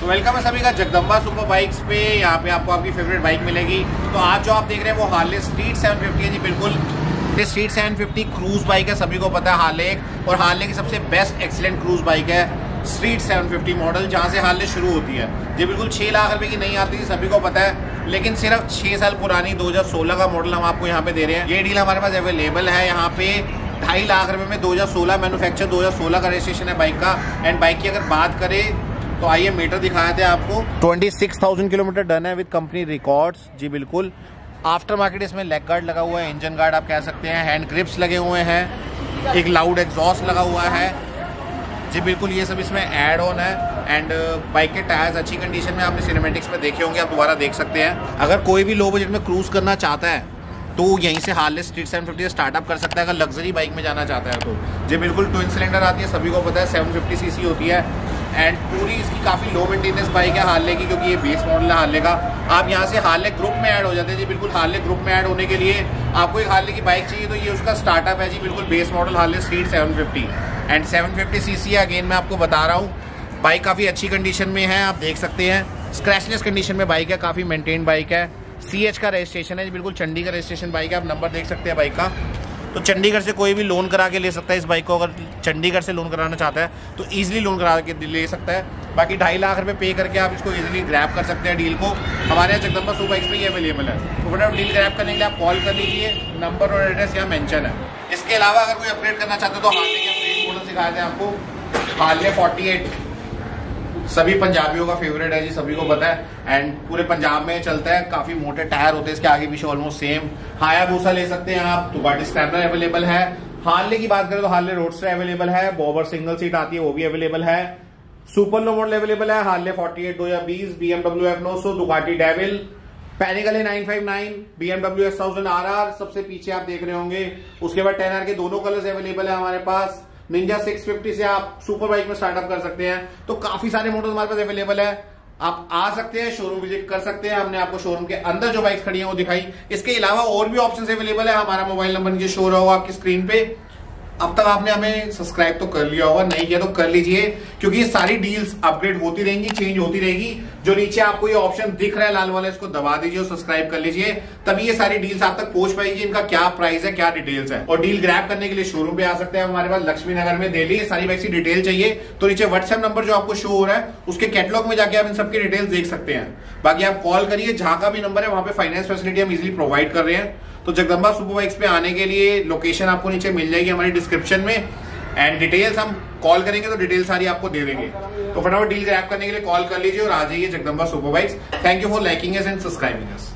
तो वेलकम है सभी का जगदम्बा सुपर बाइक्स पे। यहाँ पे आपको आपकी फेवरेट बाइक मिलेगी। तो आज जो आप देख रहे हैं वो हाले स्ट्रीट 750 है जी, बिल्कुल। ये स्ट्रीट 750 क्रूज बाइक है, सभी को पता है हाले और हाले की सबसे बेस्ट एक्सीलेंट क्रूज बाइक है स्ट्रीट 750 मॉडल जहाँ से हाले शुरू होती है। ये बिल्कुल छः लाख रुपये की नहीं आती, सभी को पता है। लेकिन सिर्फ़ छः साल पुरानी दो हज़ार सोलह का मॉडल हम आपको यहाँ पे दे रहे हैं। ये डील हमारे पास अवेलेबल है यहाँ पे। ढाई लाख रुपए में 2016 मैन्युफैक्चर 2016 का रजिस्ट्रेशन है बाइक का। एंड बाइक की अगर बात करें तो आइए मीटर दिखाए थे आपको। 26,000 किलोमीटर डन है विद कंपनी रिकॉर्ड्स जी बिल्कुल। आफ्टर मार्केट इसमें लेग गार्ड लगा हुआ है इंजन गार्ड आप कह सकते हैं। हैंड ग्रिप्स लगे हुए हैं। एक लाउड एग्जॉस्ट लगा हुआ है। जी बिल्कुल ये सब इसमें ऐड ऑन है। एंड बाइक के टायर्स अच्छी कंडीशन में आपने सिनेमेटिक्स में देखे होंगे आप दोबारा देख सकते हैं। अगर कोई भी लो बजट में क्रूज करना चाहता है तो यहीं से हार्ले स्ट्रीट सेवन फिफ्टी से स्टार्टअप कर सकता है अगर लग्जरी बाइक में जाना चाहता है तो। जी बिल्कुल ट्विन सिलेंडर आती है, सभी को पता है सेवन फिफ्टी सी होती है। एंड पूरी इसकी काफ़ी लो मेंटेनेंस बाइक है हार्ले की, क्योंकि ये बेस मॉडल है हार्ले का। आप यहाँ से हार्ले ग्रुप में ऐड हो जाते हैं। जी, बिल्कुल हार्ले ग्रुप में ऐड होने के लिए आपको एक हार्ले की बाइक चाहिए तो ये उसका स्टार्टअप है। जी, बिल्कुल base model Harley street seven fifty and seven fifty C C again मैं आपको बता रहा हूँ बाइक काफ़ी अच्छी कंडीशन में है, आप देख सकते हैं। स्क्रैचलेस कंडीशन में बाइक है, काफ़ी मेंटेन बाइक है। सी एच का रजिस्ट्रेशन है बिल्कुल चंडी का रजिस्ट्रेशन बाइक है, आप नंबर देख सकते हैं बाइक का। तो चंडीगढ़ से कोई भी लोन करा के ले सकता है इस बाइक को, अगर चंडीगढ़ से लोन कराना चाहता है तो ईजिली लोन करा के ले सकता है। बाकी ढाई लाख रुपये पे करके आप इसको ईजिली ग्रैप कर सकते हैं डील को। हमारे यहाँ जगदम्बा सू बाइक्स पे ये अवेलेबल है। तो फटाफट डील ग्रैप करने के लिए आप कॉल कर लीजिए नंबर और एड्रेस यहाँ मैंशन है। इसके अलावा अगर कोई अपडेट करना चाहते हो तो हार्ले के अपडेट मॉडल सिखाए थे आपको। हार्ले फोर्टी सभी पंजाबियों का फेवरेट है जी, सभी को पता है। एंड पूरे पंजाब में चलता है, काफ़ी मोटे टायर होते हैं, इसके आगे पीछे ऑलमोस्ट सेम हाया भूसा ले सकते हैं आप दुबाटी स्क्रैपनर अवेलेबल है। हार्ले की बात करें तो हार्ले रोडस्टर अवेलेबल है बॉबर सिंगल सीट आती है, वो भी अवेलेबल है। सुपर लो मॉडल अवेलेबल है हार्ले फोर्टी एट दो हज़ार बीस बीएमडब्ल्यू एफ़ नौ सौ दुकाटी डेविल पैनिकल है nine five nine BMW S thousand R R सबसे पीछे आप देख रहे होंगे। उसके बाद टेन आर के दोनों कलर्स अवेलेबल है हमारे पास। निंजा 650 से आप सुपर बाइक में स्टार्टअप कर सकते हैं। तो काफ़ी सारे मॉडल हमारे पास अवेलेबल है। आप आ सकते हैं शोरूम विज़िट कर सकते हैं। हमने आपको शोरूम के अंदर जो बाइक खड़ी है वो दिखाई। इसके अलावा और भी ऑप्शन अवेलेबल है। हमारा मोबाइल नंबर नीचे शो रहा होगा आपकी स्क्रीन पे। अब तक आपने हमें सब्सक्राइब तो कर लिया होगा, नहीं किया तो कर लीजिए, क्योंकि ये सारी डील्स अपग्रेड होती रहेंगी चेंज होती रहेगी। जो नीचे आपको ये ऑप्शन दिख रहा है लाल वाला, इसको दबा दीजिए और सब्सक्राइब कर लीजिए, तभी ये सारी डील्स आप तक पहुँच पाएगी, इनका क्या प्राइस है, क्या डिटेल्स है। और डील ग्रैप करने के लिए शोरूम पे आ सकते हैं हमारे पास, लक्ष्मी नगर में, दिल्ली सारी की डिटेल चाहिए। तो नीचे व्हाट्सएप नंबर जो आपको शो हो रहा है, उसके कैटलॉग में जाके आप इन सबकी डिटेल्स देख सकते हैं। बाकी आप कॉल करिए, जहाँ का भी नंबर है, वहाँ पे फाइनेंस फैसिलिटी हम इजिली प्रोवाइड कर रहे हैं। तो जगदम्बा सुपर बाइक्स पे आने के लिए लोकेशन आपको नीचे मिल जाएगी हमारी डिस्क्रिप्शन में। एंड डिटेल्स हम कॉल करेंगे तो डिटेल सारी आपको दे देंगे। तो फटाफट डील ग्रैप करने के लिए कॉल कर लीजिए और आ जाइए Jagdamba super bikes thank you for liking us and subscribing us